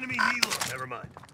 Enemy healer. Never mind.